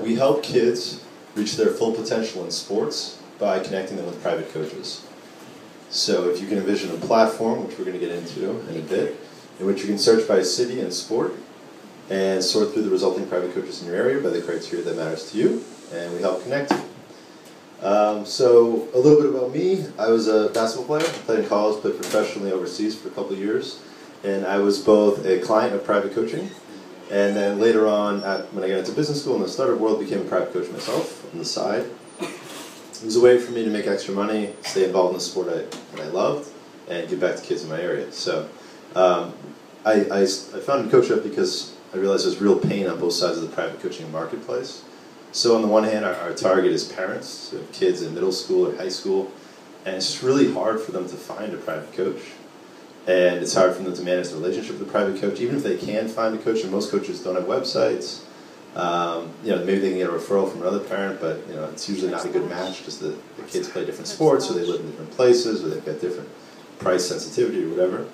We help kids reach their full potential in sports by connecting them with private coaches. So if you can envision a platform, which we're going to get into in a bit, in which you can search by city and sport and sort through the resulting private coaches in your area by the criteria that matters to you, and we help connect you. Um, so a little bit about me. I was a basketball player. Played in college, played professionally overseas for a couple years, and I was both a client of private coaching, and then later on, at, when I got into business school in the startup world, became a private coach myself on the side. It was a way for me to make extra money, stay involved in the sport I, that I loved, and give back to kids in my area. So um, I, I, I founded CoachUp because I realized there's real pain on both sides of the private coaching marketplace. So on the one hand, our, our target is parents of kids in middle school or high school, and it's just really hard for them to find a private coach. And it's hard for them to manage the relationship with the private coach, even if they can find a coach, and most coaches don't have websites. Um, you know, maybe they can get a referral from another parent, but you know, it's usually not a good match because the, the kids play different sports, or they live in different places, or they've got different price sensitivity or whatever.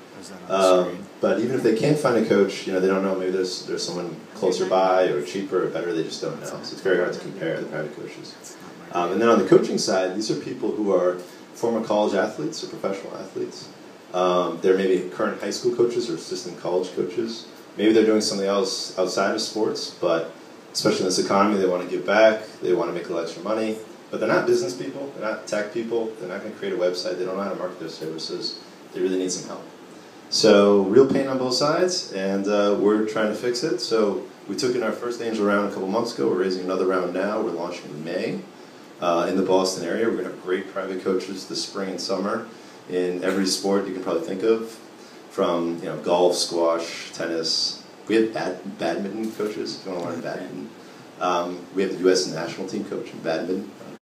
Um, but even if they can't find a coach, you know, they don't know. Maybe there's there's someone closer by or cheaper or better. They just don't know. So it's very hard to compare the private coaches. Um, and then on the coaching side, these are people who are former college athletes or professional athletes. Um, they're maybe current high school coaches or assistant college coaches. Maybe they're doing something else outside of sports, but especially in this economy, they want to give back. They want to make a little extra money. But they're not business people. They're not tech people. They're not going to create a website. They don't know how to market their services. They really need some help. So real pain on both sides, and uh, we're trying to fix it. So we took in our first angel round a couple months ago. We're raising another round now. We're launching in May uh, in the Boston area. We're going to have great private coaches this spring and summer in every sport you can probably think of, from you know golf, squash, tennis. We have bad, badminton coaches if you want to learn badminton. Um, we have the U.S. national team coach in badminton.